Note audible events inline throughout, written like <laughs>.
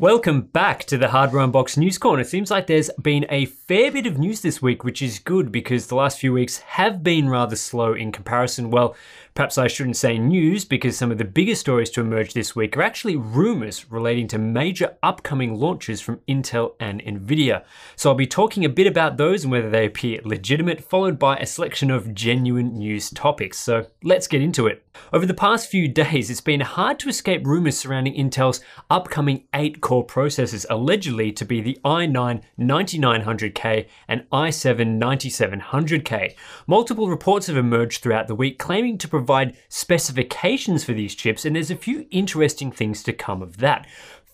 Welcome back to the Hardware Unboxed News Corner. It seems like there's been a fair bit of news this week, which is good because the last few weeks have been rather slow in comparison. Well, Perhaps I shouldn't say news because some of the biggest stories to emerge this week are actually rumors relating to major upcoming launches from Intel and Nvidia. So I'll be talking a bit about those and whether they appear legitimate, followed by a selection of genuine news topics. So let's get into it. Over the past few days, it's been hard to escape rumors surrounding Intel's upcoming 8 core processors, allegedly to be the i9 9900K and i7 9700K. Multiple reports have emerged throughout the week claiming to provide provide specifications for these chips, and there's a few interesting things to come of that.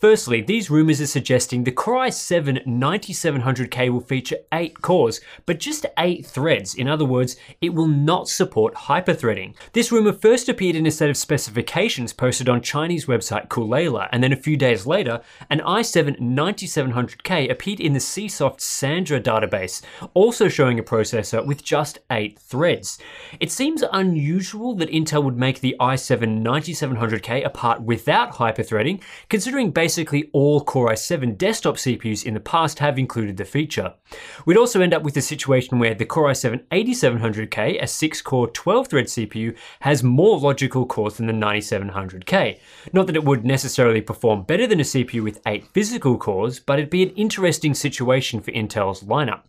Firstly, these rumors are suggesting the Core i7 9700K will feature 8 cores, but just 8 threads. In other words, it will not support hyperthreading. This rumor first appeared in a set of specifications posted on Chinese website Coolaler, and then a few days later, an i7 9700K appeared in the SiSoft Sandra database, also showing a processor with just 8 threads. It seems unusual that Intel would make the i7 9700K a part without hyperthreading, considering basic basically all Core i7 desktop CPUs in the past have included the feature. We'd also end up with a situation where the Core i7 8700K, a 6-core 12-thread CPU, has more logical cores than the 9700K. Not that it would necessarily perform better than a CPU with 8 physical cores, but it'd be an interesting situation for Intel's lineup.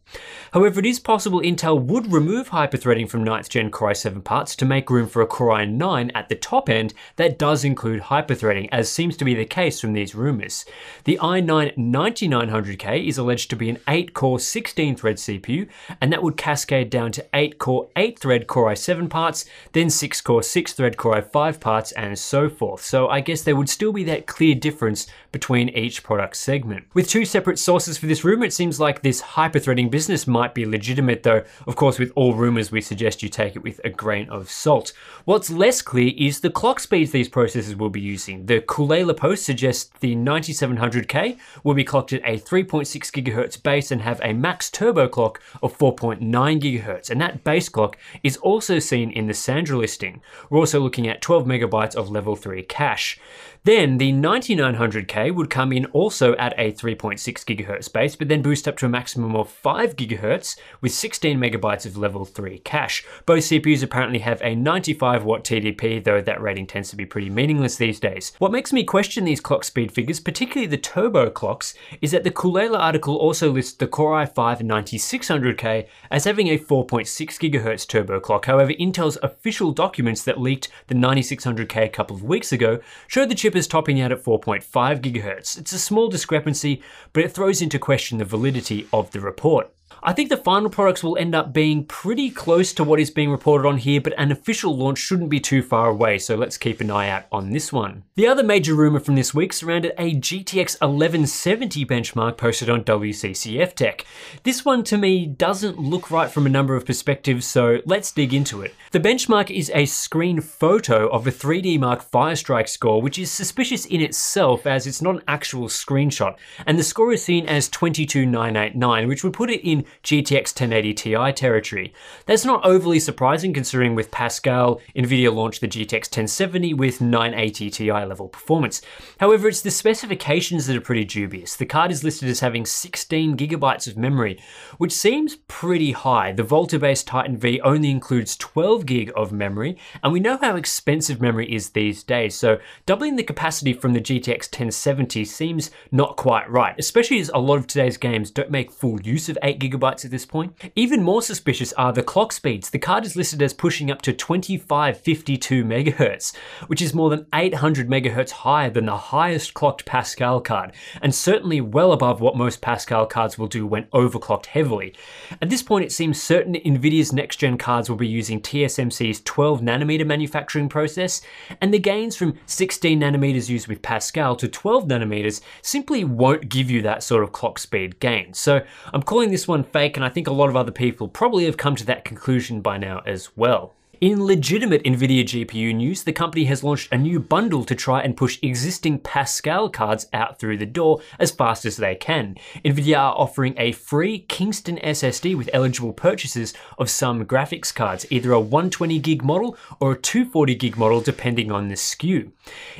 However, it is possible Intel would remove hyperthreading from 9th gen Core i7 parts to make room for a Core i9 at the top end that does include hyperthreading, as seems to be the case from these rumors rumors. The i9 9900K is alleged to be an 8-core 16-thread CPU, and that would cascade down to 8-core 8-thread Core i7 parts, then 6-core 6-thread Core i5 parts, and so forth. So I guess there would still be that clear difference between each product segment. With two separate sources for this rumor, it seems like this hyperthreading business might be legitimate, though of course with all rumors we suggest you take it with a grain of salt. What's less clear is the clock speeds these processors will be using. The Coolaler post suggests the 9700K will be clocked at a 3.6 GHz base and have a max turbo clock of 4.9 GHz, and that base clock is also seen in the Sandra listing. We're also looking at 12 megabytes of level 3 cache. Then the 9900K would come in also at a 3.6 GHz base, but then boost up to a maximum of 5 GHz with 16 megabytes of level 3 cache. Both CPUs apparently have a 95 watt TDP, though that rating tends to be pretty meaningless these days. What makes me question these clock speed figures, particularly the turbo clocks, is that the Coolaler article also lists the Core i5 9600K as having a 4.6 GHz turbo clock. However, Intel's official documents that leaked the 9600K a couple of weeks ago show the chip is topping out at 4.5 GHz. It's a small discrepancy, but it throws into question the validity of the report. I think the final products will end up being pretty close to what is being reported on here, but an official launch shouldn't be too far away, so let's keep an eye out on this one. The other major rumor from this week surrounded a GTX 1170 benchmark posted on WCCF Tech. This one to me doesn't look right from a number of perspectives, so let's dig into it. The benchmark is a screen photo of a 3D Mark Firestrike score, which is suspicious in itself as it's not an actual screenshot, and the score is seen as 22989, which would put it in GTX 1080 Ti territory. That's not overly surprising considering with Pascal, Nvidia launched the GTX 1070 with 980 Ti level performance. However, it's the specifications that are pretty dubious. The card is listed as having 16 gigabytes of memory, which seems pretty high. The Volta-based Titan V only includes 12 gig of memory, and we know how expensive memory is these days, so doubling the capacity from the GTX 1070 seems not quite right, especially as a lot of today's games don't make full use of 8 gigabytes gigabytes at this point. Even more suspicious are the clock speeds. The card is listed as pushing up to 2552 megahertz, which is more than 800 megahertz higher than the highest clocked Pascal card, and certainly well above what most Pascal cards will do when overclocked heavily. At this point, it seems certain NVIDIA's next gen cards will be using TSMC's 12 nanometer manufacturing process, and the gains from 16 nanometers used with Pascal to 12 nanometers simply won't give you that sort of clock speed gain. So I'm calling this one fake, and I think a lot of other people probably have come to that conclusion by now as well. In legitimate NVIDIA GPU news, the company has launched a new bundle to try and push existing Pascal cards out through the door as fast as they can. NVIDIA are offering a free Kingston SSD with eligible purchases of some graphics cards, either a 120 gig model or a 240 gig model depending on the SKU.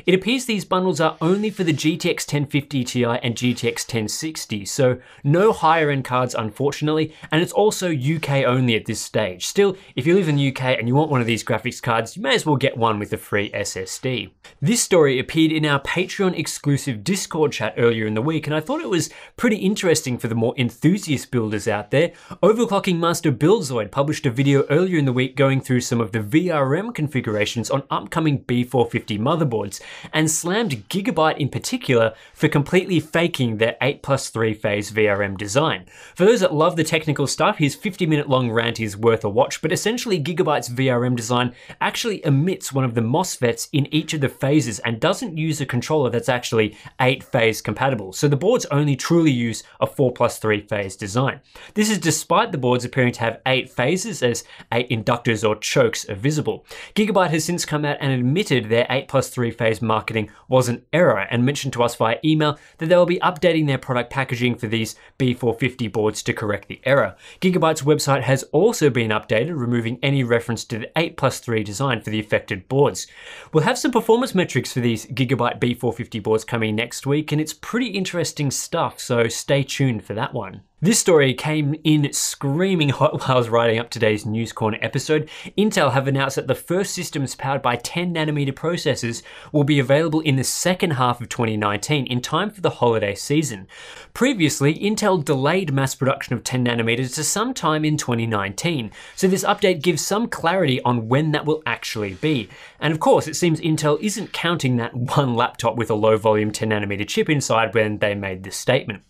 It appears these bundles are only for the GTX 1050 Ti and GTX 1060, so no higher end cards unfortunately, and it's also UK only at this stage. Still, if you live in the UK and you want want one of these graphics cards, you may as well get one with a free SSD. This story appeared in our Patreon exclusive Discord chat earlier in the week, and I thought it was pretty interesting for the more enthusiast builders out there. Overclocking Master Buildzoid published a video earlier in the week going through some of the VRM configurations on upcoming B450 motherboards, and slammed Gigabyte in particular for completely faking their 8 plus 3 phase VRM design. For those that love the technical stuff, his 50 minute long rant is worth a watch, but essentially Gigabyte's VRM VRM design actually emits one of the MOSFETs in each of the phases and doesn't use a controller that's actually 8 phase compatible. So the boards only truly use a 4 plus 3 phase design. This is despite the boards appearing to have 8 phases as 8 inductors or chokes are visible. Gigabyte has since come out and admitted their 8 plus 3 phase marketing was an error and mentioned to us via email that they will be updating their product packaging for these B450 boards to correct the error. Gigabyte's website has also been updated, removing any reference to the 8 plus 3 design for the affected boards. We'll have some performance metrics for these Gigabyte B450 boards coming next week, and it's pretty interesting stuff, so stay tuned for that one. This story came in screaming hot <laughs> while I was writing up today's News Corner episode. Intel have announced that the first systems powered by 10 nanometer processors will be available in the second half of 2019 in time for the holiday season. Previously, Intel delayed mass production of 10 nanometers to sometime in 2019, so this update gives some clarity on when that will actually be. And of course, it seems Intel isn't counting that <laughs> one laptop with a low volume 10 nanometer chip inside when they made this statement.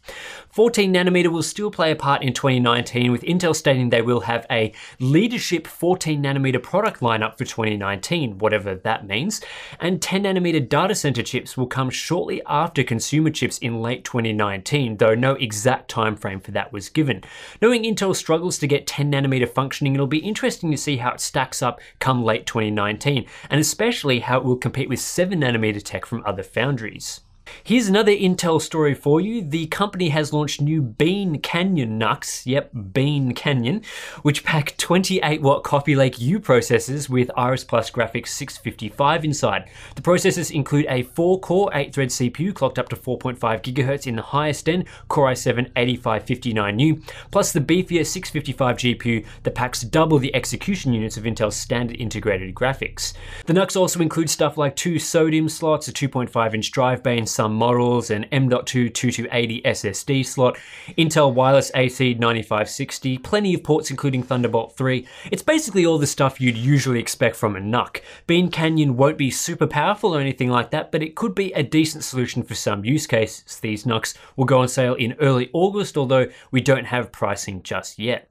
14 nanometer will still play a part in 2019 with Intel stating they will have a leadership 14 nanometer product lineup for 2019, whatever that means. And 10 nanometer data center chips will come shortly after consumer chips in late 2019, though no exact time frame for that was given. Knowing Intel struggles to get 10 nanometer functioning, it'll be interesting to see how it stacks up come late 2019, and especially how it will compete with 7 nanometer tech from other foundries. Here's another Intel story for you. The company has launched new Bean Canyon NUCs, yep, Bean Canyon, which pack 28 watt Coffee Lake U processors with Iris Plus Graphics 655 inside. The processors include a 4 core 8 thread CPU clocked up to 4.5 GHz in the highest end, Core i7 8559U, plus the beefier 655 GPU that packs double the execution units of Intel's standard integrated graphics. The NUCs also include stuff like two SODIMM slots, a 2.5 inch drive bay, and some models, an M.2 2280 SSD slot, Intel Wireless AC 9560, plenty of ports including Thunderbolt 3. It's basically all the stuff you'd usually expect from a NUC. Bean Canyon won't be super powerful or anything like that, but it could be a decent solution for some use cases. These NUCs will go on sale in early August, although we don't have pricing just yet.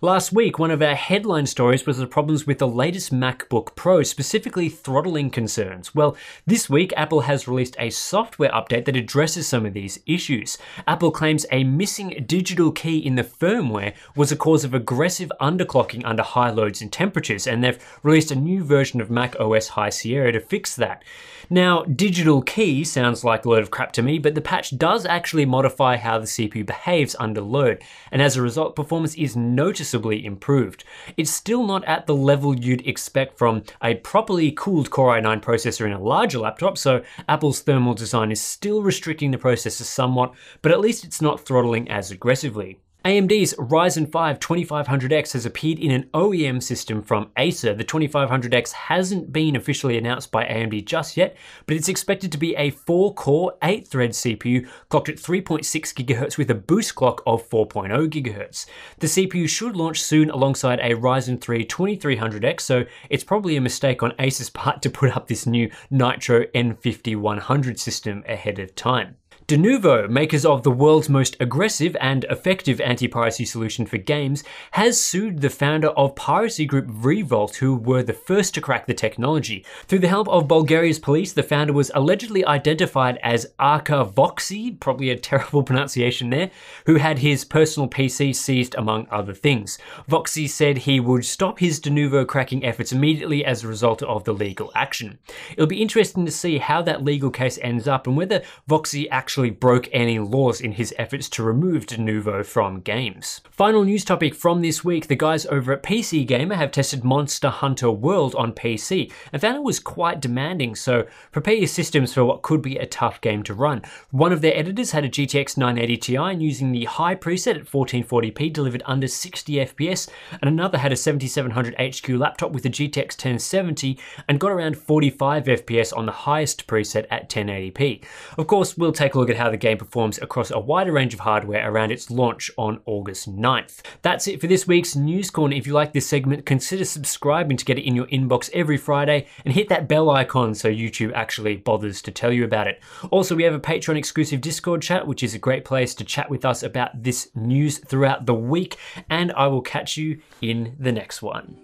Last week, one of our headline stories was the problems with the latest MacBook Pro, specifically throttling concerns. Well, this week, Apple has released a software update that addresses some of these issues. Apple claims a missing digital key in the firmware was a cause of aggressive underclocking under high loads and temperatures, and they've released a new version of Mac OS High Sierra to fix that. Now, digital key sounds like a load of crap to me, but the patch does actually modify how the CPU behaves under load, and as a result, performance is noticeably improved. It's still not at the level you'd expect from a properly cooled Core i9 processor in a larger laptop, so Apple's thermal design is still restricting the processor somewhat, but at least it's not throttling as aggressively. AMD's Ryzen 5 2500X has appeared in an OEM system from Acer. The 2500X hasn't been officially announced by AMD just yet, but it's expected to be a 4-core, 8-thread CPU clocked at 3.6 GHz with a boost clock of 4.0 GHz. The CPU should launch soon alongside a Ryzen 3 2300X, so it's probably a mistake on Acer's <laughs> part to put up this new Nitro N5100 system ahead of time. Denuvo, makers of the world's most aggressive and effective anti-piracy solution for games, has sued the founder of piracy group Revolt, who were the first to crack the technology. Through the help of Bulgaria's police, the founder was allegedly identified as Arka Voksi, probably a terrible <laughs> pronunciation there, who had his personal PC seized among other things. Voksi said he would stop his Denuvo cracking efforts immediately as a result of the legal action. It'll be interesting to see how that legal case ends up and whether Voksi actually broke any laws in his efforts to remove Denuvo from games. Final news topic from this week, the guys over at PC Gamer have tested Monster Hunter World on PC and found it was quite demanding, so prepare your systems for what could be a tough game to run. One of their editors had a GTX 980 Ti and using the high preset at 1440p delivered under 60 FPS, and another had a 7700 HQ laptop with a GTX 1070 and got around 45 FPS on the highest preset at 1080p. Of course, we'll take a look at how the game performs across a wider range of hardware around its launch on August 9th. That's it for this week's News Corner. If you like this segment, consider subscribing to get it in your inbox every Friday and hit that bell icon so YouTube actually bothers to tell you about it. Also, we have a Patreon exclusive Discord chat, which is a great place to chat with us about this news throughout the week, and I will catch you in the next one.